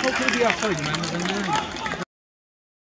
How could it be outside, man?